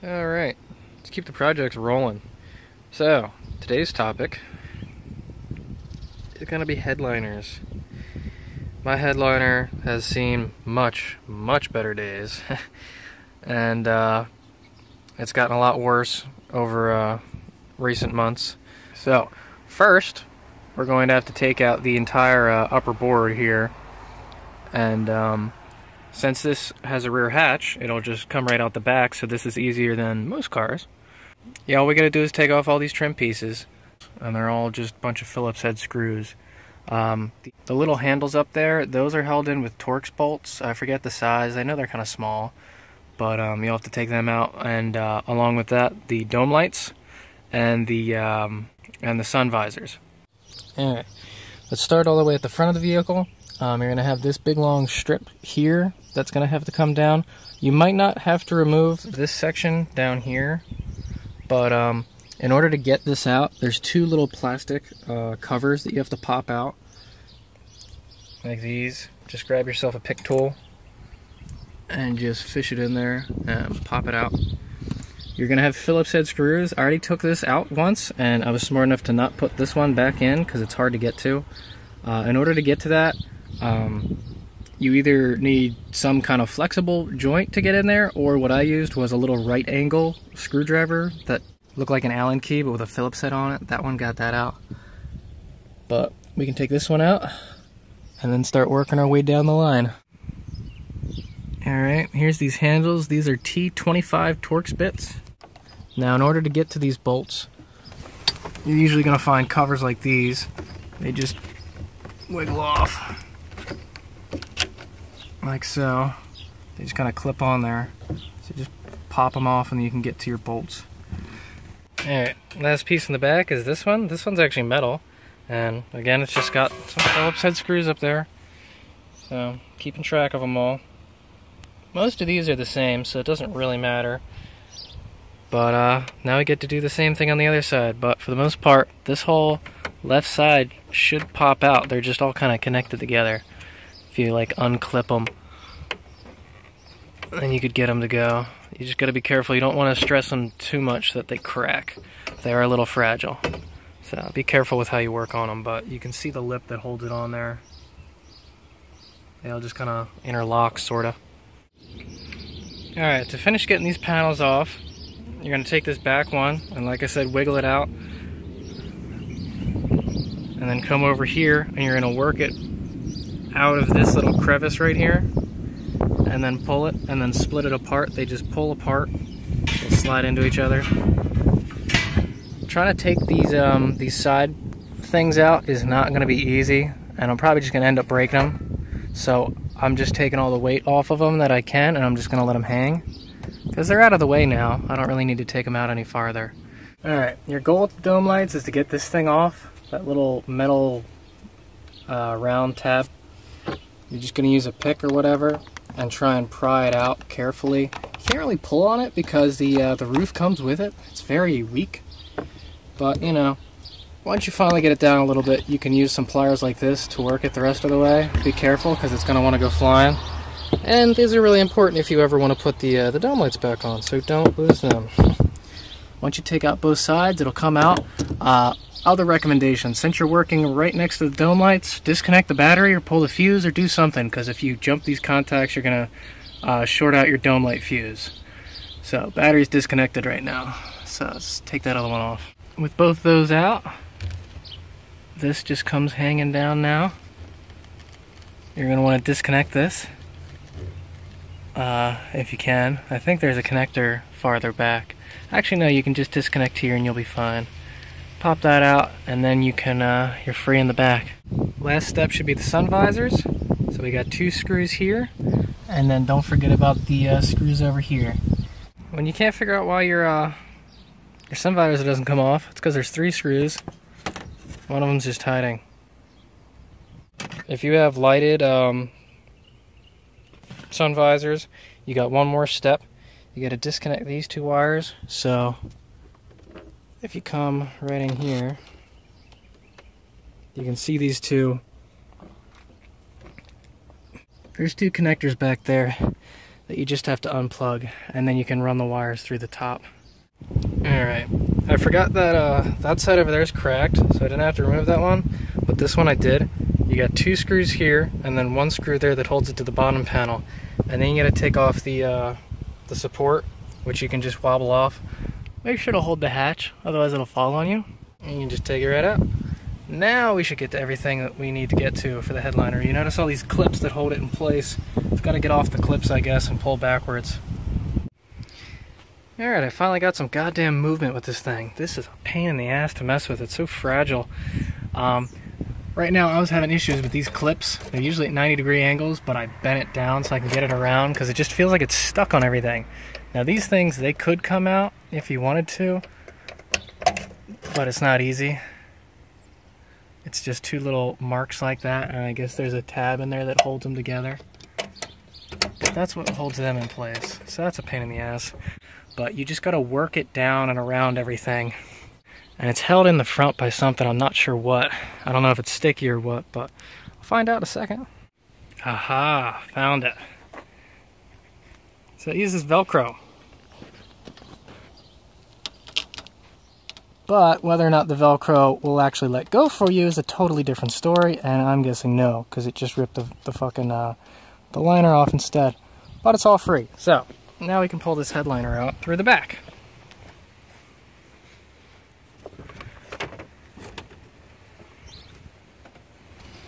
All right, let's keep the projects rolling. So, today's topic is going to be headliners. My headliner has seen much, much better days, and uh, it's gotten a lot worse over uh, recent months. So, first, we're going to have to take out the entire uh, upper board here, and um, since this has a rear hatch, it'll just come right out the back, so this is easier than most cars. Yeah, all we gotta do is take off all these trim pieces, and they're all just a bunch of Phillips head screws. Um, the, little handles up there, those are held in with Torx bolts. I forget the size, I know they're kind of small, but um, you'll have to take them out, and uh, along with that, the dome lights and the, um, and the sun visors. Alright, let's start all the way at the front of the vehicle. Um, you're going to have this big long strip here that's going to have to come down. You might not have to remove this section down here, but um, in order to get this out, there's two little plastic uh, covers that you have to pop out, like these. Just grab yourself a pick tool and just fish it in there and pop it out. You're gonna have Phillips head screws. I already took this out once and I was smart enough to not put this one back in because it's hard to get to. Uh, in order to get to that, um, you either need some kind of flexible joint to get in there, or what I used was a little right angle screwdriver that looked like an Allen key but with a Phillips head on it. That one got that out. But we can take this one out and then start working our way down the line. Alright, here's these handles. These are T25 Torx bits. Now in order to get to these bolts, you're usually to find covers like these. They just wiggle off like so. They just kind of clip on there. So just pop them off and you can get to your bolts. Alright, last piece in the back is this one. This one's actually metal. And again, it's just got some Phillips head screws up there. So, keeping track of them all. Most of these are the same, so it doesn't really matter. But uh, now we get to do the same thing on the other side. But for the most part, this whole left side should pop out. They're just all kind of connected together. If you like unclip them then you could get them to go. You just got to be careful. You don't want to stress them too much that they crack. They are a little fragile. So be careful with how you work on them, but you can see the lip that holds it on there. They'll just kind of interlock, sort of. Alright, to finish getting these panels off, you're going to take this back one, and like I said, wiggle it out. And then come over here, and you're going to work it out of this little crevice right here and then pull it and then split it apart. They just pull apart, They'll slide into each other. Trying to take these um, these side things out is not going to be easy, and I'm probably just going to end up breaking them. So I'm just taking all the weight off of them that I can, and I'm just going to let them hang. Because they're out of the way now, I don't really need to take them out any farther. Alright, your goal with the dome lights is to get this thing off, that little metal uh, round tab. You're just going to use a pick or whatever, and try and pry it out carefully. You can't really pull on it because the, uh, the roof comes with it. It's very weak. But, you know, once you finally get it down a little bit, you can use some pliers like this to work it the rest of the way. Be careful because it's going to want to go flying. And these are really important if you ever want to put the, uh, the dome lights back on, so don't lose them. Once you take out both sides, it'll come out. Uh, other recommendations, since you're working right next to the dome lights, disconnect the battery or pull the fuse or do something, because if you jump these contacts, you're to uh, short out your dome light fuse. So, battery's disconnected right now, so let's take that other one off. With both those out, this just comes hanging down now. You're want to disconnect this, uh, if you can. I think there's a connector farther back. Actually, no, you can just disconnect here and you'll be fine pop that out and then you can uh, you're free in the back. Last step should be the sun visors. So we got two screws here and then don't forget about the uh, screws over here. When you can't figure out why your uh, your sun visor doesn't come off it's because there's three screws. One of them's just hiding. If you have lighted um, sun visors you got one more step. You got to disconnect these two wires so if you come right in here, you can see these two. There's two connectors back there. that you just have to unplug and then you can run the wires through the top. Alright, I forgot that uh, that side over there is cracked, so I didn't have to remove that one, but this one I did. You got two screws here and then one screw there that holds it to the bottom panel. And then you gotta take off the, uh, the support, which you can just wobble off. Make sure to hold the hatch, otherwise it'll fall on you. And you can just take it right out. Now we should get to everything that we need to get to for the headliner. You notice all these clips that hold it in place. It's got to get off the clips, I guess, and pull backwards. Alright, I finally got some goddamn movement with this thing. This is a pain in the ass to mess with. It's so fragile. Um, right now, I was having issues with these clips. They're usually at 90 degree angles, but I bent it down so I can get it around because it just feels like it's stuck on everything. Now, these things, they could come out if you wanted to, but it's not easy. It's just two little marks like that, and I guess there's a tab in there that holds them together. That's what holds them in place. So that's a pain in the ass. But you just gotta work it down and around everything. And it's held in the front by something, I'm not sure what. I don't know if it's sticky or what, but I'll find out in a second. Aha, found it. So it uses Velcro. But whether or not the Velcro will actually let go for you is a totally different story, and I'm guessing no, because it just ripped the, the fucking uh, the liner off instead. But it's all free. So, now we can pull this headliner out through the back.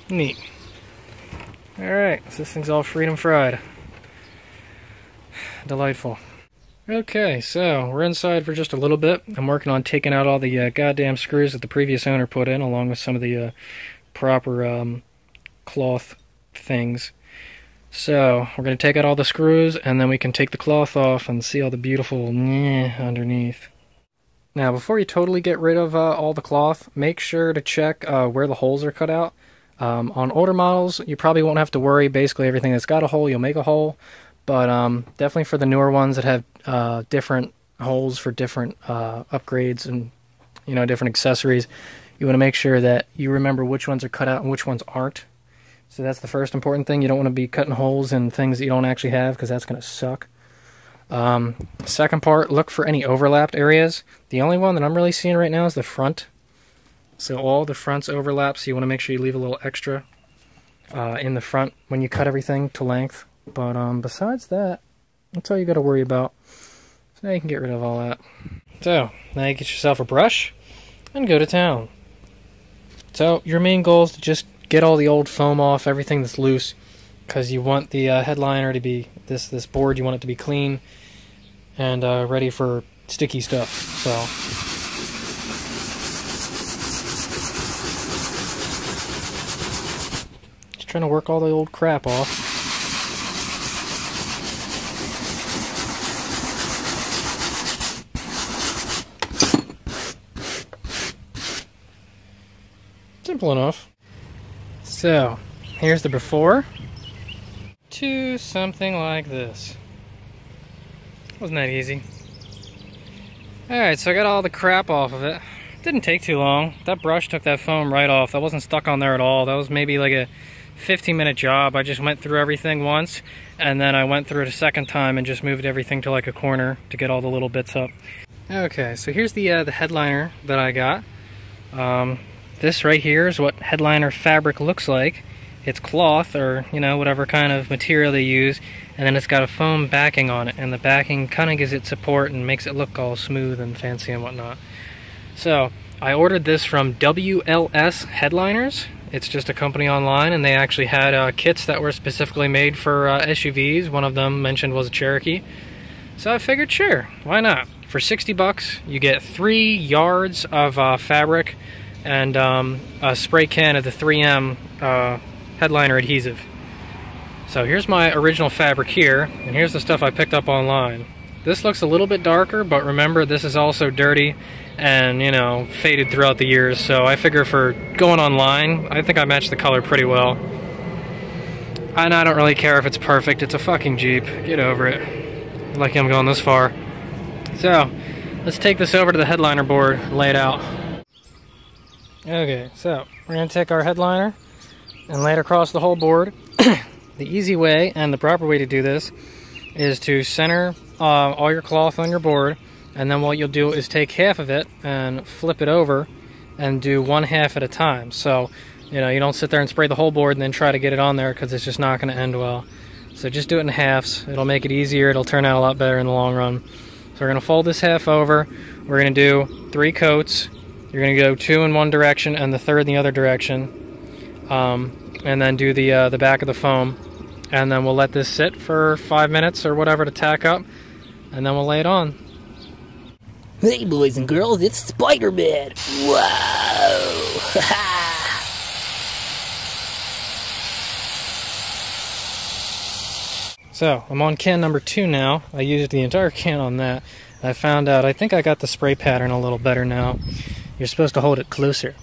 Neat. Alright, so this thing's all freedom fried. Delightful. Okay, so we're inside for just a little bit. I'm working on taking out all the uh, goddamn screws that the previous owner put in, along with some of the uh, proper um, cloth things. So we're going to take out all the screws, and then we can take the cloth off and see all the beautiful underneath. Now, before you totally get rid of uh, all the cloth, make sure to check uh, where the holes are cut out. Um, on older models, you probably won't have to worry. Basically, everything that's got a hole, you'll make a hole. But um, definitely for the newer ones that have uh, different holes for different uh, upgrades and you know different accessories, you want to make sure that you remember which ones are cut out and which ones aren't. So that's the first important thing. You don't want to be cutting holes in things that you don't actually have because that's going to suck. Um, second part, look for any overlapped areas. The only one that I'm really seeing right now is the front. So all the fronts overlap, so you want to make sure you leave a little extra uh, in the front when you cut everything to length. But um, besides that, that's all you got to worry about. So now you can get rid of all that. So now you get yourself a brush and go to town. So your main goal is to just get all the old foam off, everything that's loose, because you want the uh, headliner to be this this board. You want it to be clean and uh, ready for sticky stuff. So. Just trying to work all the old crap off. Simple enough. So, here's the before to something like this. Wasn't that easy? Alright, so I got all the crap off of it. Didn't take too long. That brush took that foam right off. That wasn't stuck on there at all. That was maybe like a 15 minute job. I just went through everything once and then I went through it a second time and just moved everything to like a corner to get all the little bits up. Okay, so here's the uh, the headliner that I got. Um, this right here is what headliner fabric looks like. It's cloth or, you know, whatever kind of material they use, and then it's got a foam backing on it, and the backing kind of gives it support and makes it look all smooth and fancy and whatnot. So, I ordered this from WLS Headliners. It's just a company online, and they actually had uh, kits that were specifically made for uh, SUVs. One of them mentioned was a Cherokee. So I figured, sure, why not? For 60 bucks, you get three yards of uh, fabric and um, a spray can of the 3M uh, headliner adhesive. So here's my original fabric here, and here's the stuff I picked up online. This looks a little bit darker, but remember this is also dirty and, you know, faded throughout the years, so I figure for going online, I think I matched the color pretty well. And I don't really care if it's perfect, it's a fucking Jeep. Get over it. Lucky I'm going this far. So, let's take this over to the headliner board, lay it out. Okay, so we're going to take our headliner and lay it across the whole board. the easy way and the proper way to do this is to center uh, all your cloth on your board, and then what you'll do is take half of it and flip it over and do one half at a time. So, you know, you don't sit there and spray the whole board and then try to get it on there because it's just not going to end well. So just do it in halves. It'll make it easier. It'll turn out a lot better in the long run. So we're going to fold this half over. We're going to do three coats. You're going to go two in one direction and the third in the other direction. Um, and then do the, uh, the back of the foam. And then we'll let this sit for five minutes or whatever to tack up. And then we'll lay it on. Hey, boys and girls, it's Spider-Man. Whoa! So I'm on can number two now. I used the entire can on that. I found out, I think I got the spray pattern a little better now. You're supposed to hold it closer.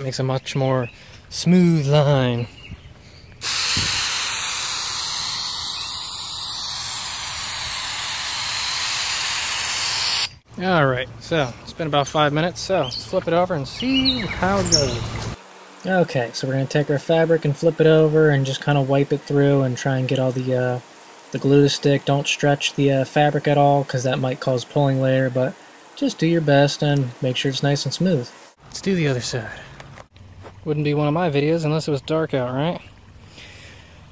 Makes a much more smooth line. Alright, so it's been about five minutes, so let's flip it over and see how it goes. Okay, so we're going to take our fabric and flip it over and just kind of wipe it through and try and get all the uh, the glue to stick. Don't stretch the uh, fabric at all because that might cause pulling later, but just do your best and make sure it's nice and smooth. Let's do the other side. Wouldn't be one of my videos unless it was dark out, right?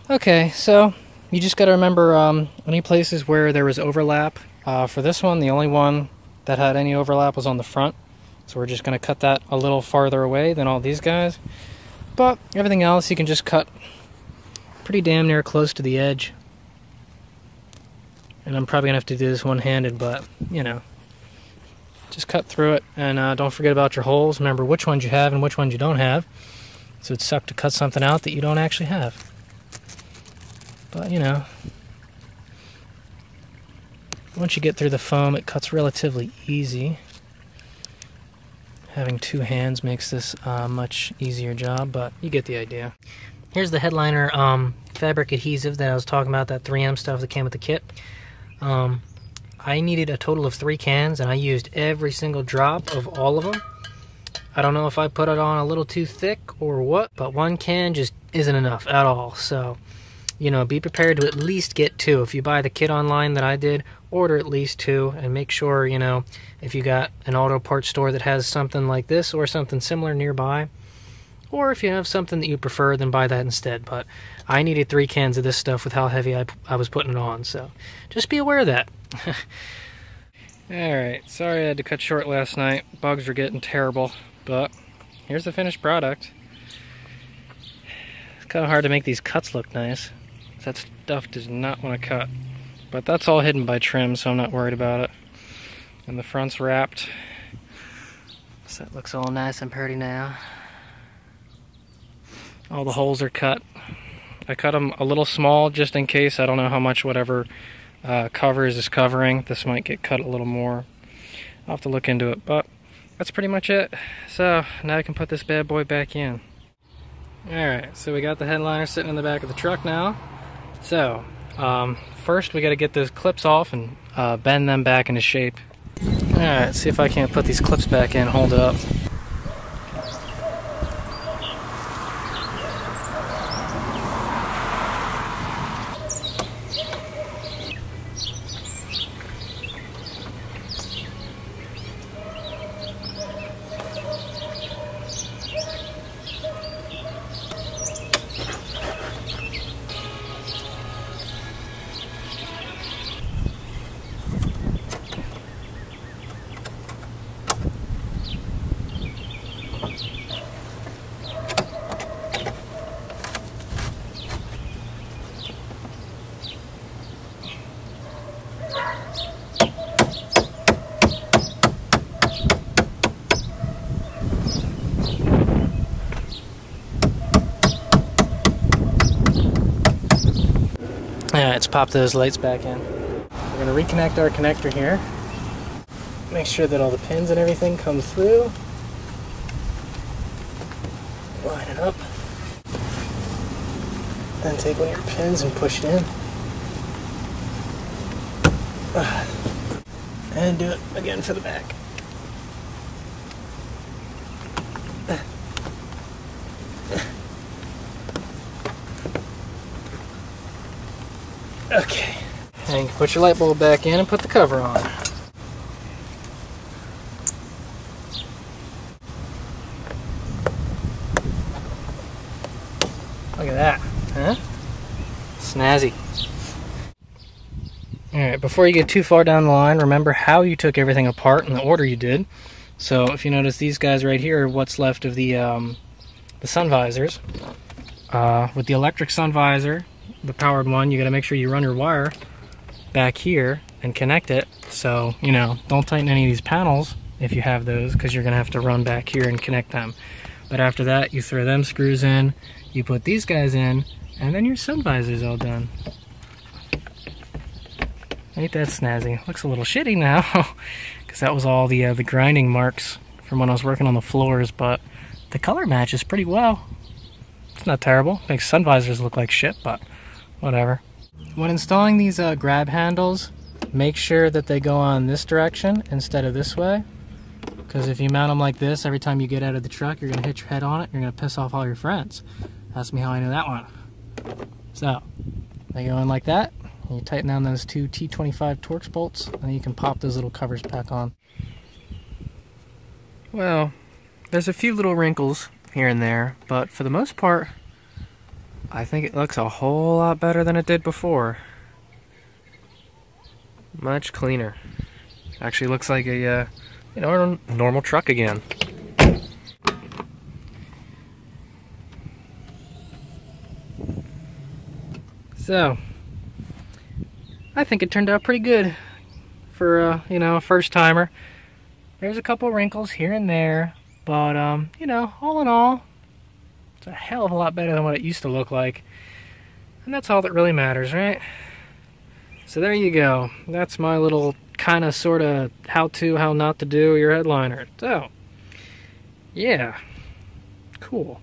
Okay, so you just got to remember um, any places where there was overlap. Uh, for this one, the only one that had any overlap was on the front. So we're just going to cut that a little farther away than all these guys. But everything else you can just cut pretty damn near close to the edge. And I'm probably going to have to do this one-handed, but, you know. Just cut through it, and uh, don't forget about your holes. Remember which ones you have and which ones you don't have. So it'd suck to cut something out that you don't actually have. But, you know, once you get through the foam, it cuts relatively easy. Having two hands makes this a much easier job, but you get the idea. Here's the headliner um, fabric adhesive that I was talking about, that 3M stuff that came with the kit. Um, I needed a total of three cans, and I used every single drop of all of them. I don't know if I put it on a little too thick or what, but one can just isn't enough at all. So you know, be prepared to at least get two. If you buy the kit online that I did, order at least two and make sure, you know, if you got an auto parts store that has something like this or something similar nearby, or if you have something that you prefer, then buy that instead. But I needed three cans of this stuff with how heavy I, I was putting it on, so just be aware of that. Alright, sorry I had to cut short last night. Bugs were getting terrible, but here's the finished product. It's kind of hard to make these cuts look nice. That stuff does not want to cut. But that's all hidden by trim, so I'm not worried about it. And the front's wrapped. So it looks all nice and pretty now. All the holes are cut. I cut them a little small just in case. I don't know how much whatever uh, covers is covering. This might get cut a little more. I'll have to look into it, but that's pretty much it. So now I can put this bad boy back in. Alright, so we got the headliner sitting in the back of the truck now. So, um, first we got to get those clips off and uh, bend them back into shape. Alright, see if I can't put these clips back in, hold it up. Yeah, let's pop those lights back in. We're to reconnect our connector here. Make sure that all the pins and everything come through. Line it up. Then take one of your pins and push it in. Ah. And do it again for the back. Okay. And you can put your light bulb back in and put the cover on. Look at that, huh? Snazzy. Alright, before you get too far down the line, remember how you took everything apart in the order you did. So if you notice these guys right here are what's left of the, um, the sun visors. Uh, with the electric sun visor, the powered one, you gotta make sure you run your wire back here and connect it. So, you know, don't tighten any of these panels if you have those because you're gonna have to run back here and connect them. But after that, you throw them screws in, you put these guys in, and then your sun visor's all done. Ain't that snazzy? Looks a little shitty now, because that was all the uh, the grinding marks from when I was working on the floors, but the color matches pretty well. It's not terrible. Makes sun visors look like shit, but whatever. When installing these uh, grab handles, make sure that they go on this direction instead of this way. Because if you mount them like this, every time you get out of the truck, you're going to hit your head on it. You're going to piss off all your friends. Ask me how I know that one. So, they go in like that. And you tighten down those two T25 Torx bolts, and you can pop those little covers back on. Well, there's a few little wrinkles here and there, but for the most part, I think it looks a whole lot better than it did before. Much cleaner. Actually looks like a, uh, you know, normal truck again. So, I think it turned out pretty good for, uh, you know, a first timer. There's a couple wrinkles here and there, but, um, you know, all in all, it's a hell of a lot better than what it used to look like. And that's all that really matters, right? So there you go. That's my little kind of sort of how to, how not to do your headliner. So, yeah, cool.